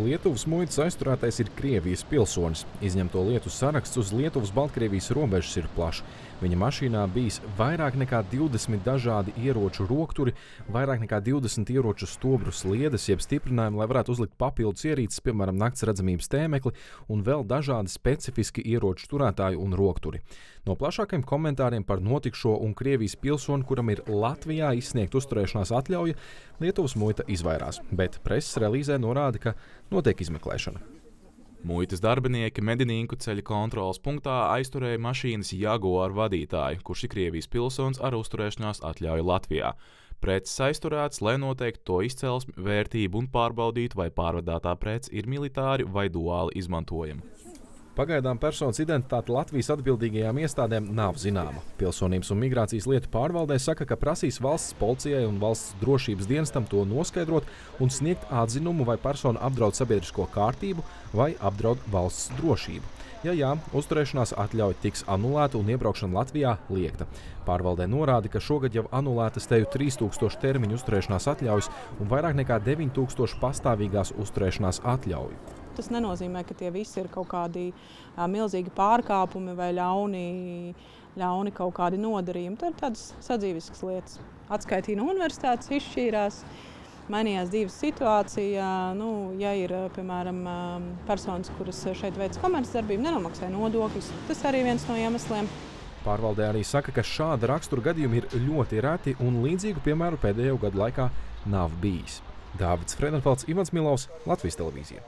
Lietuvas muitas aizturētais ir Krievijas pilsonis. Izņemto lietu saraksts uz Lietuvas-Baltkrievijas robežas ir plašs. Viņa mašīnā bijis vairāk nekā 20 dažādi ieroču rokturi, vairāk nekā 20 ieroču stobru sliedes, jeb stiprinājumu, lai varētu uzlikt papildus ierīces, piemēram, nakts redzamības tēmekli un vēl dažādi specifiski ieroču turētāji un rokturi. No plašākiem komentāriem par notikšo un Krievijas pilsoni, kuram ir Latvijā izsniegta uzturēšanās atļauja, Lietuvas muita izvairās, bet preses relīzē norāda, ka notiek izmeklēšana. Muitas darbinieki medinīku ceļa kontrolas punktā aizturēja mašīnas Jaguar vadītāju, kurš ir Krievijas pilsonis ar uzturēšanās atļauju Latvijā. Preces aizturēts, lai noteiktu to izcelsmi, vērtību un pārbaudītu, vai pārvadātā prece ir militāri vai duāli izmantojama. Pagaidām personas identitāte Latvijas atbildīgajām iestādēm nav zināma. Pilsonības un migrācijas lietu pārvaldē saka, ka prasīs valsts policijai un valsts drošības dienestam to noskaidrot un sniegt atzinumu, vai persona apdraud sabiedrisko kārtību vai apdraud valsts drošību. Ja jā, uzturēšanās atļauja tiks anulēta un iebraukšana Latvijā liekta. Pārvaldē norāda, ka šogad jau anulētas teju 3000 termiņu uzturēšanās atļaujas un vairāk nekā 9000 pastāvīgās uzturēšanās atļauju. Tas nenozīmē, ka tie visi ir kaut kādi milzīgi pārkāpumi vai ļauni, ļauni kaut kādi nodarījumi. Tā ir tādas sadzīviskas lietas. Atskaitīja no universitātes, izšķīrās. Mainījās dzīves situācija. Nu, ja ir, piemēram, personas, kuras šeit veids komercdarbību, nenomaksā nodokļus, tas arī viens no iemesliem. Pārvaldē arī saka, ka šāda rakstura gadījumi ir ļoti reti un līdzīgu piemēru pēdējo gadu laikā nav bijis. Dāvids Fredenfelds, Ivans Milovs, Latvijas televīzija.